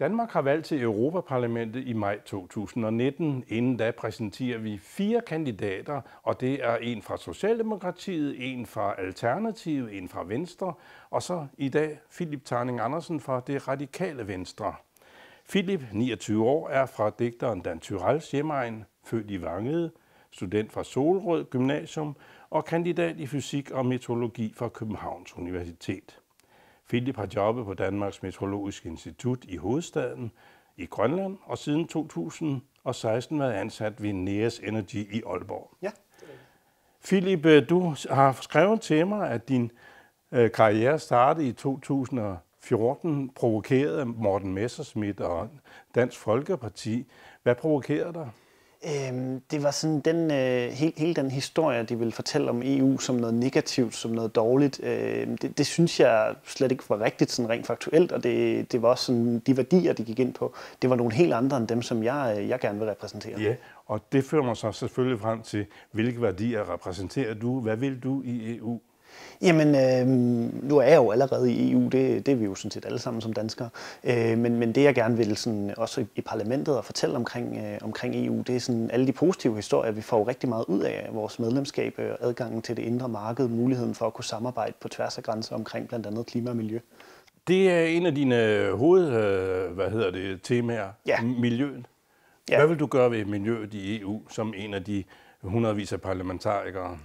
Danmark har valgt til Europaparlamentet i maj 2019. Inden da præsenterer vi fire kandidater, og det er en fra Socialdemokratiet, en fra Alternativet, en fra Venstre, og så i dag Philip Tarning Andersen fra det radikale Venstre. Philip, 29 år, er fra digteren Dan Tyrells hjemegn, født i Vangede, student fra Solrød Gymnasium og kandidat i fysik og meteorologi fra Københavns Universitet. Philip har jobbet på Danmarks Meteorologiske Institut i hovedstaden i Grønland, og siden 2016 været ansat ved Neas Energy i Aalborg. Ja. Philip, øh, du har skrevet til mig, at din øh, karriere startede i 2014, provokeret af Morten Messerschmidt og Dansk Folkeparti. Hvad provokerede dig? Øhm, det var sådan den, øh, hele, hele den historie, de ville fortælle om EU som noget negativt, som noget dårligt, øh, det, det synes jeg slet ikke var rigtigt sådan rent faktuelt, og det, det var også sådan, de værdier, de gik ind på, det var nogle helt andre end dem, som jeg, øh, jeg gerne vil repræsentere. Ja, og det fører mig så selvfølgelig frem til, hvilke værdier repræsenterer du? Hvad vil du i EU? Jamen, øh, nu er jeg jo allerede i EU, det, det er vi jo sådan set alle sammen som danskere. Øh, men, men det jeg gerne vil sådan, også i parlamentet og fortælle omkring, øh, omkring EU, det er sådan alle de positive historier, vi får rigtig meget ud af vores medlemskab og adgangen til det indre marked, muligheden for at kunne samarbejde på tværs af grænser omkring blandt andet klima og miljø. Det er en af dine hoved, øh, hvad hedder det, temaer, ja. miljøet. Ja. Hvad vil du gøre ved miljøet i EU som en af de hundredvis af parlamentarikere?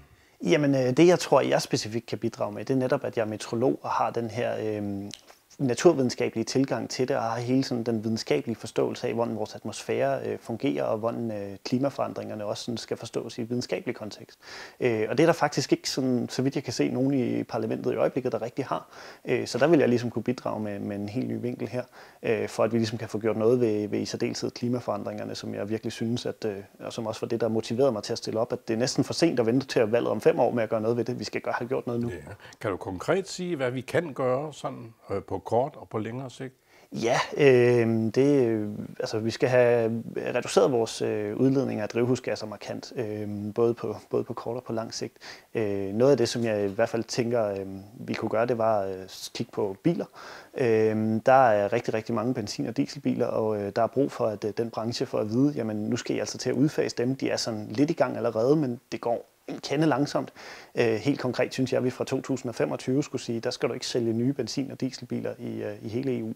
Jamen, øh, det jeg tror, jeg specifikt kan bidrage med, det er netop, at jeg er metrolog og har den her øh, naturvidenskabelige tilgang til det, og har hele sådan den videnskabelige forståelse af, hvordan vores atmosfære øh, fungerer, og hvordan øh, klimaforandringerne også sådan, skal forstås i videnskabelig kontekst. Øh, og det er der faktisk ikke, sådan, så vidt jeg kan se, nogen i parlamentet i øjeblikket, der rigtig har. Øh, så der vil jeg ligesom kunne bidrage med, med en helt ny vinkel her, øh, for at vi ligesom kan få gjort noget ved, ved i særdeleshed klimaforandringerne, som jeg virkelig synes, at, øh, og som også var det, der motiverede mig til at stille op, at det er næsten for sent at vente til at valget om fem år med at gøre noget ved det. Vi skal gøre, have gjort noget nu. Ja. Kan du konkret sige, hvad vi kan gøre sådan, øh, på kort og på længere sigt? Ja, øh, det, øh, altså, vi skal have reduceret vores øh, udledning af drivhusgasser markant, øh, både, på, både på kort og på lang sigt. Øh, noget af det, som jeg i hvert fald tænker, øh, vi kunne gøre, det var at øh, kigge på biler. Øh, der er rigtig, rigtig mange benzin- og dieselbiler, og øh, der er brug for, at øh, den branche får at vide, jamen nu skal I altså til at udfase dem. De er sådan lidt i gang allerede, men det går en kende langsomt. Øh, helt konkret synes jeg, at vi fra 2025 skulle sige, der skal du ikke sælge nye benzin- og dieselbiler i, øh, i hele EU.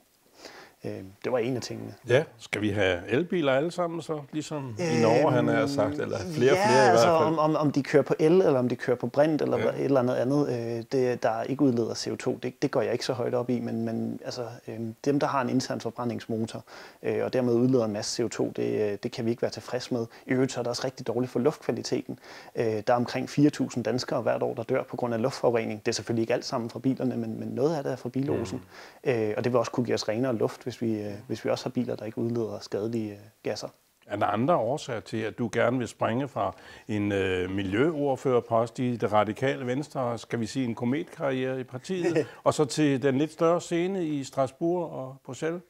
Øh, det var en af tingene. Ja, skal vi have elbiler alle sammen så, ligesom øh, i Norge, han har sagt, eller flere ja, flere i altså, hvert fald? Om, om, om de kører på el, eller om de kører på brint, eller ja. et eller andet andet, øh, det, der ikke udleder CO2, det, det går jeg ikke så højt op i, men, men altså, øh, dem, der har en intern forbrændingsmotor, øh, og dermed udleder en masse CO2, det, det kan vi ikke være tilfreds med. I øvrigt så er det også rigtig dårligt for luftkvaliteten. Øh, der er omkring 4.000 danskere hvert år, der dør på grund af luftforurening. Det er selvfølgelig ikke alt sammen fra bilerne, men, men noget af det er fra bilosen. Mm. Øh, og det vil også kunne give os renere luft, hvis vi, øh, hvis vi også har biler, der ikke udleder skadelige øh, gasser. Er der andre årsager til, at du gerne vil springe fra en øh, miljøordførerpost i det radikale venstre, skal vi sige en kometkarriere i partiet, og så til den lidt større scene i Strasbourg og Bruxelles?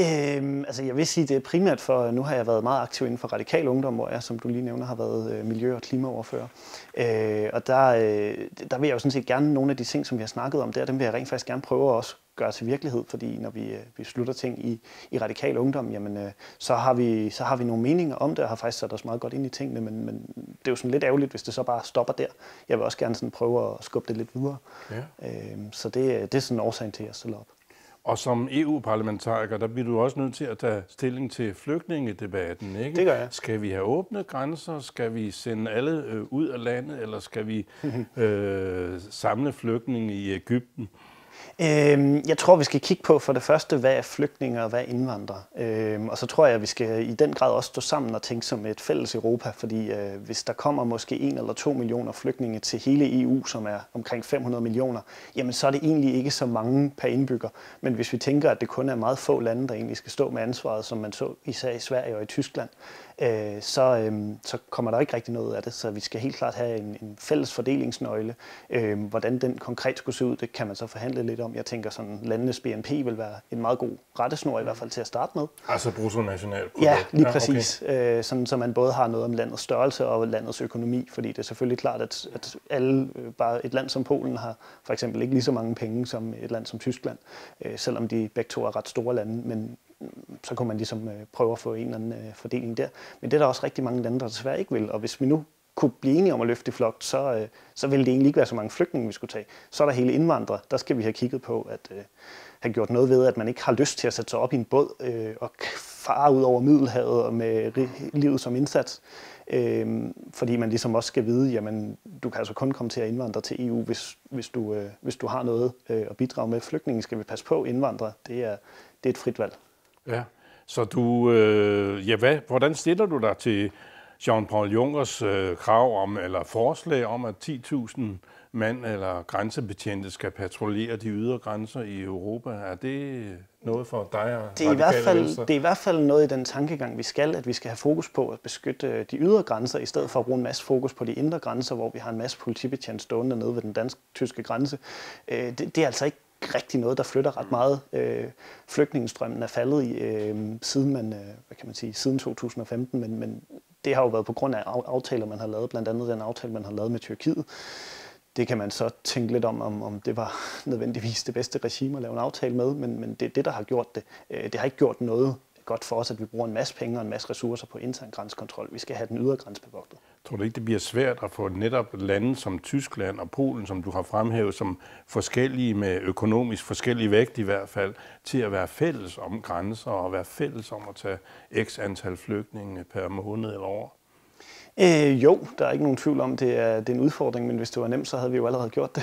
Øhm, altså jeg vil sige, det er primært for, nu har jeg været meget aktiv inden for radikal ungdom, hvor jeg, som du lige nævner, har været øh, miljø- og klimaoverfører. Øh, og der, øh, der vil jeg jo sådan set gerne nogle af de ting, som vi har snakket om der, dem vil jeg rent faktisk gerne prøve at også gøre til virkelighed, fordi når vi, øh, vi slutter ting i, i radikal ungdom, jamen, øh, så, har vi, så har vi nogle meninger om det, og har faktisk sat os meget godt ind i tingene, men, men det er jo sådan lidt ærgerligt, hvis det så bare stopper der. Jeg vil også gerne sådan prøve at skubbe det lidt videre. Ja. Øh, så det, det er sådan årsagen til, at jeg stiller op. Og som EU-parlamentariker, der bliver du også nødt til at tage stilling til flygtningedebatten, ikke? Det gør jeg. Skal vi have åbne grænser? Skal vi sende alle øh, ud af landet? Eller skal vi øh, samle flygtninge i Ægypten? Øhm, jeg tror, vi skal kigge på for det første, hvad er flygtninge og hvad er indvandrere. Øhm, og så tror jeg, at vi skal i den grad også stå sammen og tænke som et fælles Europa, fordi øh, hvis der kommer måske en eller to millioner flygtninge til hele EU, som er omkring 500 millioner, jamen så er det egentlig ikke så mange per indbygger. Men hvis vi tænker, at det kun er meget få lande, der egentlig skal stå med ansvaret, som man så især i Sverige og i Tyskland, øh, så, øh, så kommer der ikke rigtig noget af det. Så vi skal helt klart have en, en fælles fordelingsnøgle. Øh, hvordan den konkret skulle se ud, det kan man så forhandle lidt om. Jeg tænker, sådan landenes BNP vil være en meget god rettesnor i hvert fald til at starte med. Altså bruttonationalprodukt? Ja, lige præcis. Ja, okay. øh, sådan, så man både har noget om landets størrelse og landets økonomi, fordi det er selvfølgelig klart, at, at alle, øh, bare et land som Polen har for eksempel ikke lige så mange penge som et land som Tyskland, øh, selvom de begge to er ret store lande, men så kunne man ligesom øh, prøve at få en eller anden øh, fordeling der. Men det er der også rigtig mange lande, der desværre ikke vil, og hvis vi nu kunne blive enige om at løfte flok, så, øh, så ville det egentlig ikke være så mange flygtninge, vi skulle tage. Så er der hele indvandrere. Der skal vi have kigget på at øh, have gjort noget ved, at man ikke har lyst til at sætte sig op i en båd øh, og fare ud over Middelhavet med livet som indsats. Øh, fordi man ligesom også skal vide, jamen du kan altså kun komme til at indvandre til EU, hvis, hvis, du, øh, hvis du har noget øh, at bidrage med. Flygtninge skal vi passe på, indvandrere, det er, det er et frit valg. Ja, så du, øh, ja, hvad, hvordan stiller du dig til Jean-Paul Junkers øh, krav om, eller forslag om, at 10.000 mand eller grænsebetjente skal patruljere de ydre grænser i Europa? Er det noget for dig og det er, i hvert fald, det er i hvert fald noget i den tankegang, vi skal, at vi skal have fokus på at beskytte øh, de ydre grænser, i stedet for at bruge en masse fokus på de indre grænser, hvor vi har en masse politibetjent stående nede ved den dansk-tyske grænse. Øh, det, det er altså ikke rigtig noget, der flytter ret meget. Øh, flygtningestrømmen er faldet i, øh, siden, man, øh, hvad kan man sige, siden 2015, men, men det har jo været på grund af aftaler, man har lavet, blandt andet den aftale, man har lavet med Tyrkiet. Det kan man så tænke lidt om, om, om det var nødvendigvis det bedste regime at lave en aftale med, men, men det er det, der har gjort det. Øh, det har ikke gjort noget godt for os, at vi bruger en masse penge og en masse ressourcer på intern grænsekontrol. Vi skal have den ydre grænse bevogtet. Tror du ikke, det bliver svært at få netop lande som Tyskland og Polen, som du har fremhævet som forskellige med økonomisk forskellig vægt i hvert fald, til at være fælles om grænser og være fælles om at tage x antal flygtninge per måned eller år? Øh, jo, der er ikke nogen tvivl om, det er, det er en udfordring, men hvis det var nemt, så havde vi jo allerede gjort det.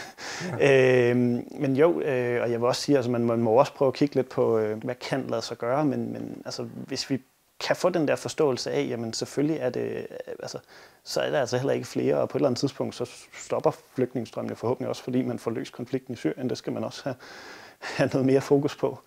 Ja. øh, men jo, øh, og jeg vil også sige, at altså, man, man må også prøve at kigge lidt på, øh, hvad kan lade sig gøre, men, men altså, hvis vi kan få den der forståelse af, jamen selvfølgelig er det, øh, altså, så er der altså heller ikke flere, og på et eller andet tidspunkt, så stopper flygtningestrømmene forhåbentlig også, fordi man får løst konflikten i Syrien. Det skal man også have, have noget mere fokus på.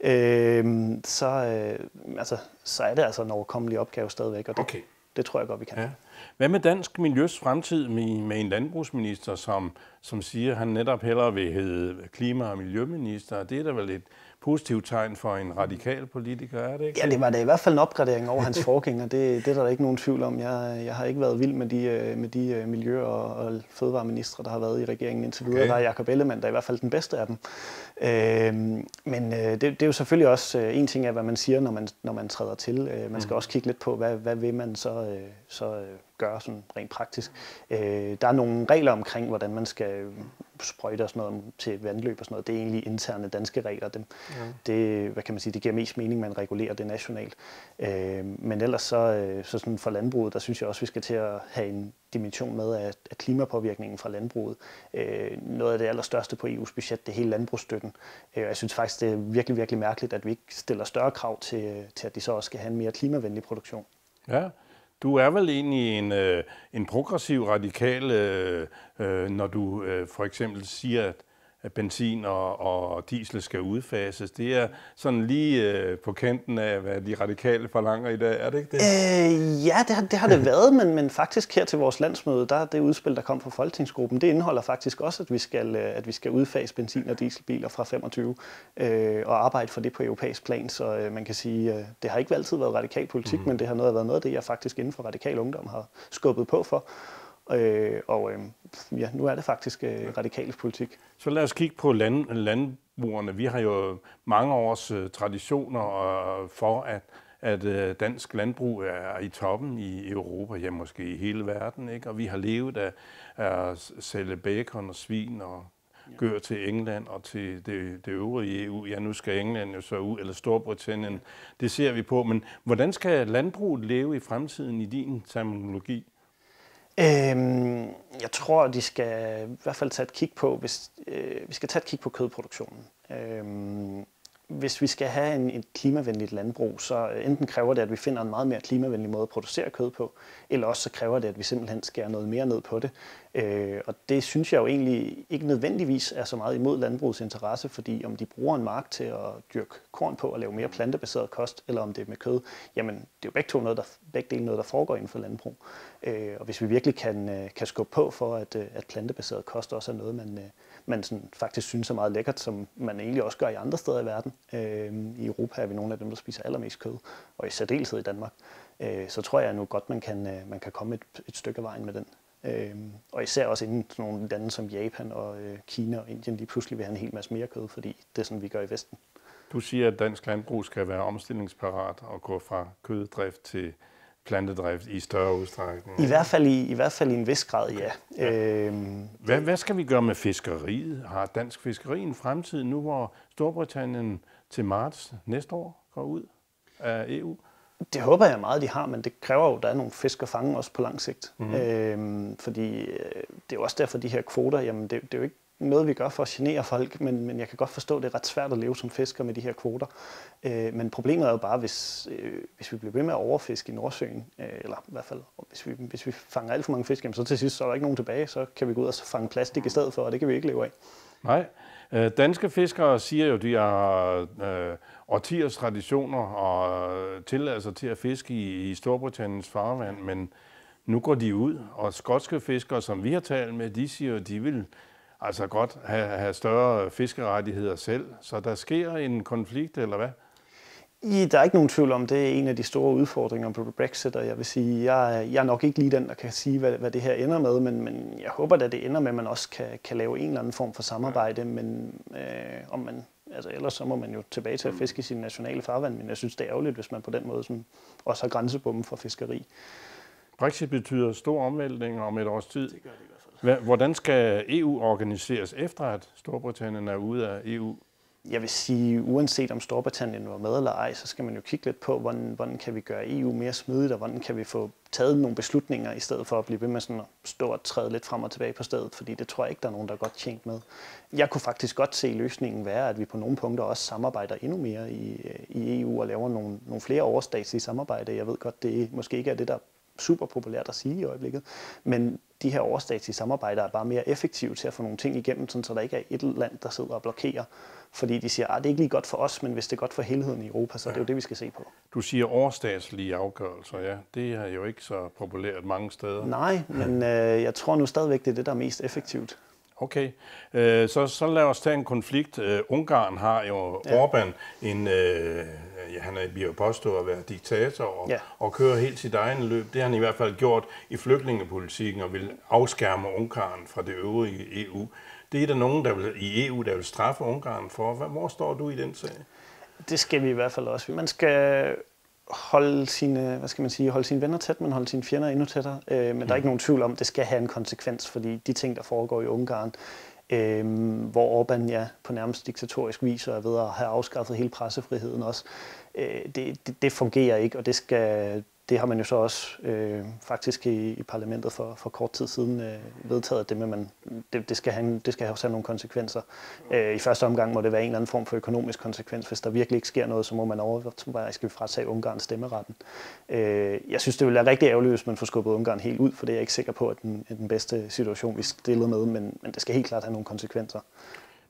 Øh, så, øh, altså, så er det altså en overkommelig opgave stadigvæk, og det, okay. det tror jeg godt, vi kan. Ja. Hvad med dansk miljøs fremtid med, med en landbrugsminister, som, som siger, at han netop hellere vil hedde klima- og miljøminister? Det er da vel et positivt tegn for en radikal politiker, er det ikke? Ja, det var da i hvert fald en opgradering over hans forgænger. Det, det er der ikke nogen tvivl om. Jeg, jeg har ikke været vild med de, øh, med de øh, miljø- og, og fødevareministre, der har været i regeringen indtil videre. Okay. Der er Jacob Ellemann, der er i hvert fald den bedste af dem. Øh, men øh, det, det er jo selvfølgelig også øh, en ting af, hvad man siger, når man, når man træder til. Øh, man skal mm. også kigge lidt på, hvad, hvad vil man så, øh, så øh, gøre sådan rent praktisk. Øh, der er nogle regler omkring, hvordan man skal sprøjte og sådan noget til vandløb og sådan noget. Det er egentlig interne danske regler. Dem, ja. det, hvad kan man sige, det giver mest mening, at man regulerer det nationalt. Øh, men ellers så, øh, så sådan for landbruget, der synes jeg også, vi skal til at have en dimension med af, af klimapåvirkningen fra landbruget. Øh, noget af det allerstørste på EU's budget, det er hele landbrugsstøtten. Øh, jeg synes faktisk, det er virkelig, virkelig mærkeligt, at vi ikke stiller større krav til, til at de så også skal have en mere klimavenlig produktion. Ja, du er vel egentlig en, øh, en progressiv radikal, øh, øh når du øh, for eksempel siger, at at benzin og, og diesel skal udfases. Det er sådan lige øh, på kanten af, hvad de radikale forlanger i dag, er det ikke det? Øh, ja, det har det, har det været, men, men faktisk her til vores landsmøde, der er det udspil, der kom fra Folketingsgruppen, det indeholder faktisk også, at vi skal, øh, at vi skal udfase benzin- og dieselbiler fra 25 øh, og arbejde for det på europæisk plan. Så øh, man kan sige, øh, det har ikke altid været radikal politik, mm. men det har noget, været noget af det, jeg faktisk inden for radikal ungdom har skubbet på for. Øh, og øh, ja, nu er det faktisk øh, radikal politik. Så lad os kigge på land, landbrugerne. Vi har jo mange års øh, traditioner øh, for, at, at øh, dansk landbrug er i toppen i Europa, ja måske i hele verden. Ikke? Og vi har levet af, af at sælge bacon og svin og gør til England og til det, det øvrige EU. Ja, nu skal England jo så ud, eller Storbritannien. Det ser vi på. Men hvordan skal landbruget leve i fremtiden i din terminologi? Øhm, jeg tror, de skal i hvert fald tage et kig på, hvis, øh, vi skal tage et kig på kødproduktionen. Øhm, hvis vi skal have en, et klimavenligt landbrug, så øh, enten kræver det, at vi finder en meget mere klimavenlig måde at producere kød på, eller også så kræver det, at vi simpelthen skærer noget mere ned på det. Øh, og det synes jeg jo egentlig ikke nødvendigvis er så meget imod landbrugets interesse, fordi om de bruger en mark til at dyrke korn på og lave mere plantebaseret kost, eller om det er med kød, jamen det er jo begge to noget, der begge dele noget, der foregår inden for landbrug. Øh, og hvis vi virkelig kan, øh, kan skubbe på for, at, øh, at plantebaseret kost også er noget, man, øh, man sådan faktisk synes er meget lækkert, som man egentlig også gør i andre steder i verden. Øh, I Europa er vi nogle af dem, der spiser allermest kød, og i særdeleshed i Danmark. Øh, så tror jeg nu godt, man kan, øh, man kan komme et, et stykke af vejen med den. Øh, og især også inden sådan nogle lande som Japan og øh, Kina og Indien lige pludselig vil have en hel masse mere kød, fordi det er sådan, vi gør i Vesten. Du siger, at dansk landbrug skal være omstillingsparat og gå fra køddrift til plantedrift i større udstrækning? I hvert fald i, i, hvert fald i en vis grad, ja. ja. Øhm, hvad, hvad skal vi gøre med fiskeriet? Har dansk fiskeri en fremtid nu, hvor Storbritannien til marts næste år går ud af EU? Det håber jeg meget, de har, men det kræver jo, at der er nogle fisk at fange også på lang sigt. Mm-hmm. Øhm, fordi øh, det er jo også derfor, de her kvoter, jamen det, det er jo ikke noget, vi gør for at genere folk, men, men jeg kan godt forstå, at det er ret svært at leve som fisker med de her kvoter. Øh, men problemet er jo bare, hvis, øh, hvis vi bliver ved med at overfiske i Nordsøen, øh, eller i hvert fald, hvis vi, hvis vi fanger alt for mange fisk, jamen, så til sidst så er der ikke nogen tilbage, så kan vi gå ud og fange plastik i stedet for, og det kan vi ikke leve af. Nej. Øh, danske fiskere siger jo, at de har øh, årtiers traditioner og øh, tilladelser til at fiske i, i Storbritanniens farvand, men nu går de ud, og skotske fiskere, som vi har talt med, de siger, at de vil altså godt have, have større fiskerettigheder selv. Så der sker en konflikt, eller hvad? I, der er ikke nogen tvivl om, det er en af de store udfordringer på Brexit, og jeg vil sige, jeg, jeg er nok ikke lige den, der kan sige, hvad, hvad det her ender med, men, men jeg håber at det ender med, at man også kan, kan lave en eller anden form for samarbejde, men øh, om man, altså ellers så må man jo tilbage til at fiske i sin nationale farvand, men jeg synes, det er ærgerligt, hvis man på den måde sådan, også har grænsebommen for fiskeri. Brexit betyder stor omvæltning om et års tid. Det gør det Hvordan skal EU organiseres efter, at Storbritannien er ude af EU? Jeg vil sige, uanset om Storbritannien var med eller ej, så skal man jo kigge lidt på, hvordan, hvordan kan vi gøre EU mere smidigt, og hvordan kan vi få taget nogle beslutninger, i stedet for at blive ved med sådan at stå og træde lidt frem og tilbage på stedet, fordi det tror jeg ikke, der er nogen, der er godt tjent med. Jeg kunne faktisk godt se løsningen være, at vi på nogle punkter også samarbejder endnu mere i, i EU og laver nogle, nogle flere overstatslige samarbejde. Jeg ved godt, det måske ikke er det, der super populært at sige i øjeblikket. Men de her overstatslige samarbejder er bare mere effektive til at få nogle ting igennem, sådan, så der ikke er et land, der sidder og blokerer. Fordi de siger, at ah, det er ikke lige godt for os, men hvis det er godt for helheden i Europa, så ja. det er jo det, vi skal se på. Du siger overstatslige afgørelser, ja. Det er jo ikke så populært mange steder. Nej, men øh, jeg tror nu stadigvæk, det er det, der er mest effektivt. Okay, øh, så, så lad os tage en konflikt. Uh, Ungarn har jo ja. Orbán, en, øh, ja, han er, bliver jo påstået at være diktator og, ja. og kører helt sit egen løb. Det har han i hvert fald gjort i flygtningepolitikken og vil afskærme Ungarn fra det øvrige EU. Det er der nogen der vil, i EU, der vil straffe Ungarn for. Hvor står du i den sag? Det skal vi i hvert fald også. Man skal holde sine, hvad skal man sige, holde sine venner tæt, men holde sine fjender endnu tættere. Øh, men mm. der er ikke nogen tvivl om, at det skal have en konsekvens, fordi de ting, der foregår i Ungarn, øh, hvor Orbán ja, på nærmest diktatorisk vis er ved at have afskaffet hele pressefriheden også, øh, det, det, det fungerer ikke, og det skal, det har man jo så også øh, faktisk i, i parlamentet for, for kort tid siden øh, vedtaget, det, med man, det, det, skal have, det skal have nogle konsekvenser. Øh, I første omgang må det være en eller anden form for økonomisk konsekvens. Hvis der virkelig ikke sker noget, så må man overveje, skal vi fratage Ungarn stemmeretten. Øh, jeg synes, det ville være rigtig ærgerligt, hvis man får skubbet Ungarn helt ud, for det er jeg ikke sikker på, at den, er den bedste situation, vi stillede med, men, men det skal helt klart have nogle konsekvenser.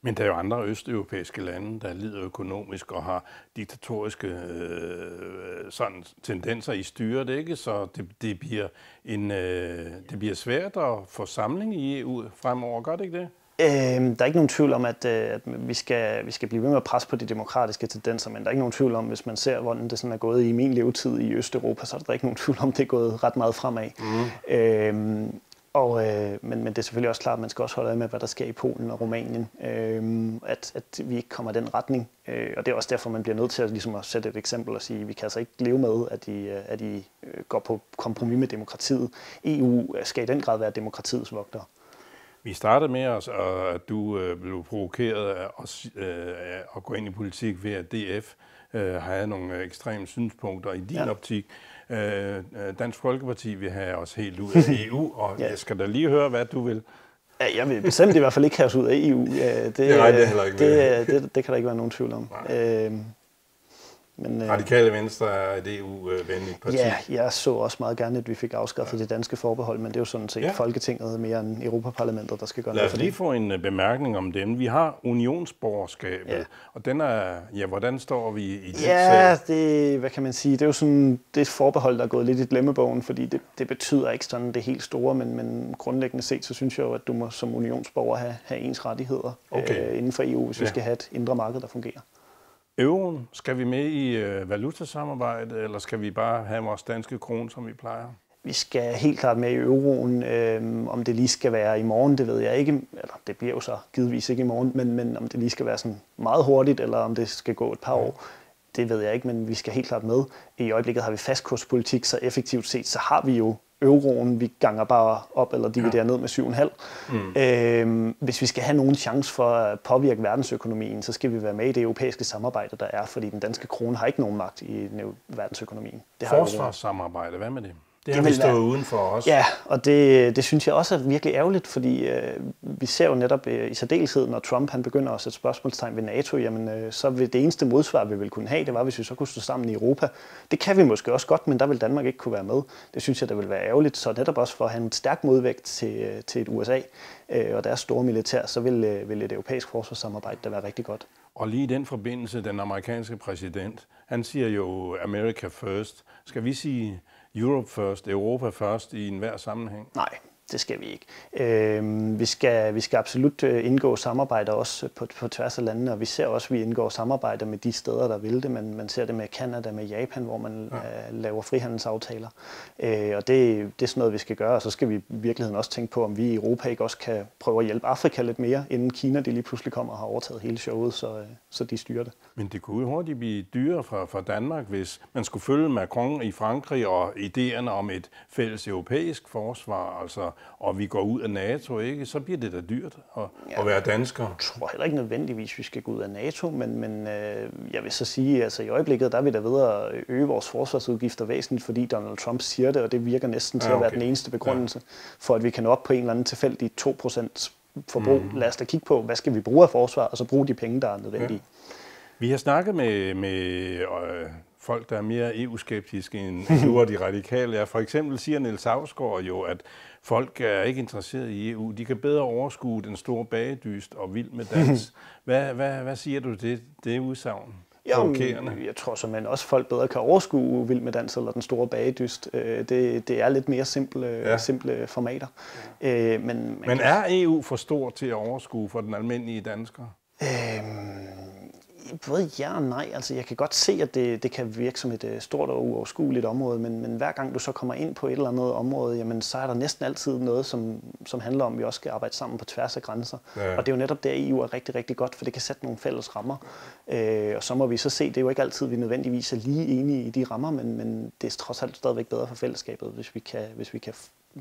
Men der er jo andre østeuropæiske lande, der lider økonomisk og har diktatoriske øh, sådan, tendenser i styret, ikke? så det, det, bliver en, øh, det bliver svært at få samling i EU fremover, gør det ikke det? Øhm, der er ikke nogen tvivl om, at, øh, at vi, skal, vi skal blive ved med at presse på de demokratiske tendenser, men der er ikke nogen tvivl om, hvis man ser, hvordan det sådan er gået i min levetid i Østeuropa, så er der ikke nogen tvivl om, at det er gået ret meget fremad. Mm. Øhm, og, øh, men, men det er selvfølgelig også klart, at man skal også holde øje med, hvad der sker i Polen og Rumænien. Øh, at, at vi ikke kommer den retning. Øh, og det er også derfor, man bliver nødt til at, ligesom at sætte et eksempel og sige, at vi kan altså ikke leve med, at de, øh, at de øh, går på kompromis med demokratiet. EU skal i den grad være demokratiets vogter. Vi startede med, os, at du øh, blev provokeret af at, øh, at gå ind i politik ved, at DF øh, havde nogle ekstreme synspunkter i din ja. optik. Øh, øh, Dansk Folkeparti vil have os helt ud af EU, og ja. jeg skal da lige høre, hvad du vil. Ja, jeg vil bestemt i hvert fald ikke have os ud af EU. Ja, det, det, det, det, det, det, det kan der ikke være nogen tvivl om. Øh, Men, øh, Radikale Venstre er et EU-venligt parti. Ja, jeg så også meget gerne, at vi fik afskaffet ja. det danske forbehold, men det er jo sådan set ja. Folketinget mere end Europaparlamentet, der skal gøre noget for det. Lad os lige få en øh, bemærkning om den. Vi har unionsborgerskabet, ja. og den er, ja, hvordan står vi i det? Ja, det, hvad kan man sige, det er jo sådan det forbehold, der er gået lidt i glemmebogen, fordi det, det betyder ikke sådan det helt store, men, men grundlæggende set, så synes jeg jo, at du må som unionsborger have, have ens rettigheder okay. øh, inden for EU, hvis ja. vi skal have et indre marked, der fungerer. Euroen, skal vi med i øh, valutasamarbejdet, eller skal vi bare have vores danske krone, som vi plejer? Vi skal helt klart med i euroen. Øhm, om det lige skal være i morgen, det ved jeg ikke. Eller det bliver jo så givetvis ikke i morgen, men, men om det lige skal være sådan meget hurtigt, eller om det skal gå et par år, det ved jeg ikke, men vi skal helt klart med. I øjeblikket har vi fastkurspolitik, så effektivt set, så har vi jo euroen, vi ganger bare op eller dividerer ja. ned med 7,5. Mm. Øhm, hvis vi skal have nogen chance for at påvirke verdensøkonomien, så skal vi være med i det europæiske samarbejde, der er, fordi den danske krone har ikke nogen magt i verdensøkonomien. Det har Forsvarssamarbejde, hvad med det? Det har det vi stået være, uden for os. Ja, og det, det synes jeg også er virkelig ærgerligt, fordi øh, vi ser jo netop øh, i særdeleshed, når Trump han begynder at sætte spørgsmålstegn ved NATO, jamen øh, så vil det eneste modsvar, vi vil kunne have, det var, hvis vi så kunne stå sammen i Europa. Det kan vi måske også godt, men der vil Danmark ikke kunne være med. Det synes jeg, der vil være ærgerligt, så netop også for at have en stærk modvægt til, øh, til et USA øh, og deres store militær, så vil, øh, vil et europæisk forsvarssamarbejde da være rigtig godt. Og lige i den forbindelse, den amerikanske præsident, han siger jo America first. Skal vi sige Europe first, Europa først i enhver sammenhæng? Nej, det skal vi ikke. Øh, vi, skal, vi skal absolut øh, indgå samarbejder også på, på tværs af landene, og vi ser også, at vi indgår samarbejder med de steder, der vil det. Man, man ser det med Kanada, med Japan, hvor man ja. uh, laver frihandelsaftaler. Øh, og det, det er sådan noget, vi skal gøre, og så skal vi i virkeligheden også tænke på, om vi i Europa ikke også kan prøve at hjælpe Afrika lidt mere, inden Kina de lige pludselig kommer og har overtaget hele showet, så, øh, så de styrer det. Men det kunne jo hurtigt blive dyrere for, for Danmark, hvis man skulle følge Macron i Frankrig og idéerne om et fælles europæisk forsvar, altså og vi går ud af NATO, ikke, så bliver det da dyrt at, ja, at være dansker. Jeg tror heller ikke nødvendigvis, vi skal gå ud af NATO, men, men øh, jeg vil så sige, at altså, i øjeblikket der er vi da ved at øge vores forsvarsudgifter væsentligt, fordi Donald Trump siger det, og det virker næsten til ja, okay. at være den eneste begrundelse ja. for, at vi kan nå op på en eller anden tilfældig 2% forbrug. Mm. Lad os da kigge på, hvad skal vi bruge af forsvar, og så bruge de penge, der er nødvendige. Ja. Vi har snakket med, med øh, folk, der er mere EU-skeptiske end nu de radikale er. For eksempel siger Niels Havsgaard jo, at folk er ikke interesseret i EU. De kan bedre overskue den store bagedyst og vild med dans. Hvad, hvad, hvad siger du til det, det udsagn? Jamen, jeg tror simpelthen også, folk bedre kan overskue Vild med Dans eller Den Store Bagedyst. Øh, det, det er lidt mere simple, ja. simple formater. Ja. Øh, men, men er EU for stor til at overskue for den almindelige dansker? Øhm, både ja og nej. Altså, jeg kan godt se, at det, det kan virke som et uh, stort og uoverskueligt område, men, men hver gang du så kommer ind på et eller andet område, jamen, så er der næsten altid noget, som, som handler om, at vi også skal arbejde sammen på tværs af grænser. Ja. Og det er jo netop der, EU er rigtig, rigtig godt, for det kan sætte nogle fælles rammer. Uh, og så må vi så se, det er jo ikke altid, vi nødvendigvis er lige enige i de rammer, men, men det er trods alt stadigvæk bedre for fællesskabet, hvis vi kan, hvis vi kan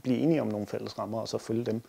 blive enige om nogle fælles rammer og så følge dem,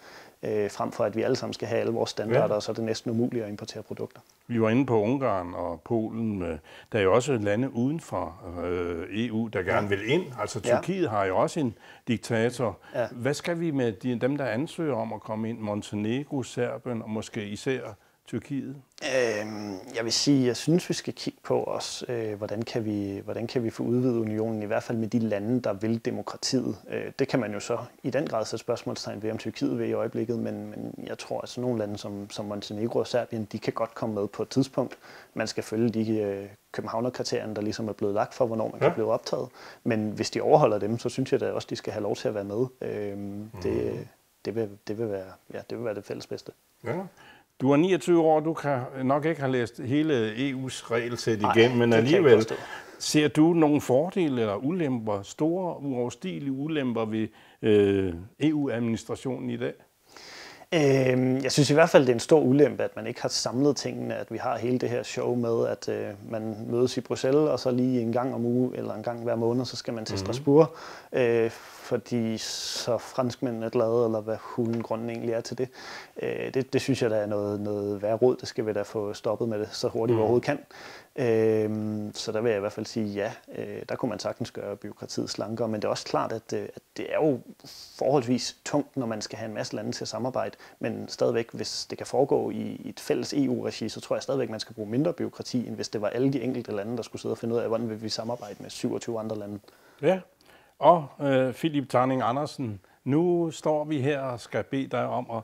øh, frem for at vi alle sammen skal have alle vores standarder, ja. og så er det næsten umuligt at importere produkter. Vi var inde på Ungarn og Polen. Øh, der er jo også lande uden for øh, EU, der gerne ja. vil ind. Altså Tyrkiet ja. har jo også en diktator. Ja. Hvad skal vi med de, dem, der ansøger om at komme ind? Montenegro, Serbien og måske især Tyrkiet? Øhm, jeg vil sige, jeg synes, vi skal kigge på os, øh, hvordan, kan vi, hvordan kan vi få udvidet unionen, i hvert fald med de lande, der vil demokratiet. Øh, det kan man jo så i den grad sætte spørgsmålstegn ved, om Tyrkiet vil i øjeblikket, men, men jeg tror, at sådan nogle lande som, som Montenegro og Serbien, de kan godt komme med på et tidspunkt. Man skal følge de øh, københavnerkriterierne, der ligesom er blevet lagt for, hvornår man ja. kan blive optaget. Men hvis de overholder dem, så synes jeg da også, de skal have lov til at være med. Øh, mm. det, det, vil, det, vil være, ja, det vil være det fælles bedste. Ja. Du er 29 år, du kan nok ikke have læst hele EU's regelsæt igen, men alligevel ser du nogle fordele eller ulemper, store uoverstigelige ulemper ved øh, EU-administrationen i dag? Øh, jeg synes i hvert fald, det er en stor ulempe, at man ikke har samlet tingene, at vi har hele det her show med, at øh, man mødes i Bruxelles, og så lige en gang om uge eller en gang hver måned, så skal man til mm-hmm. Strasbourg, øh, fordi så franskmændene er glade, eller hvad hulen grunden egentlig er til det. Øh, det. Det synes jeg, der er noget, noget værre råd. Det skal vi da få stoppet med det så hurtigt, mm. vi overhovedet kan. Øhm, så der vil jeg i hvert fald sige ja. Øh, der kunne man sagtens gøre byråkratiet slankere, men det er også klart, at, øh, at det er jo forholdsvis tungt, når man skal have en masse lande til at samarbejde, men stadigvæk, hvis det kan foregå i et fælles EU-regi, så tror jeg stadigvæk, man skal bruge mindre byråkrati, end hvis det var alle de enkelte lande, der skulle sidde og finde ud af, hvordan vil vi samarbejde med 27 andre lande. Ja, og øh, Philip Tarning Andersen, nu står vi her og skal bede dig om at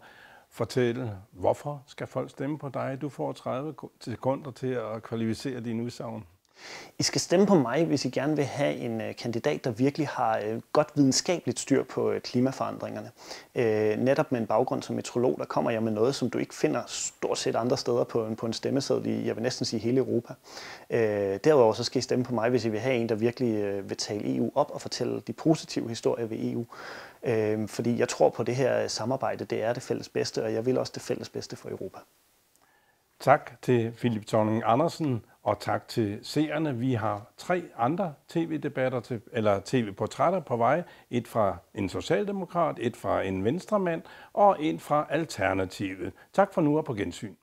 fortælle, hvorfor skal folk stemme på dig? Du får 30 sekunder til at kvalificere din udsagn. I skal stemme på mig, hvis I gerne vil have en øh, kandidat, der virkelig har øh, godt videnskabeligt styr på øh, klimaforandringerne. netop med en baggrund som metrolog, der kommer jeg med noget, som du ikke finder stort set andre steder på en, på en stemmeseddel i, jeg vil næsten sige, hele Europa. derudover så skal I stemme på mig, hvis I vil have en, der virkelig vil tale EU op og fortælle de positive historier ved EU. fordi jeg tror på det her samarbejde, det er det fælles bedste, og jeg vil også det fælles bedste for Europa. Tak til Philip Thorning Andersen, og tak til seerne. Vi har tre andre tv-debatter, til, eller tv-portrætter på vej. Et fra en socialdemokrat, et fra en venstremand og en fra Alternativet. Tak for nu og på gensyn.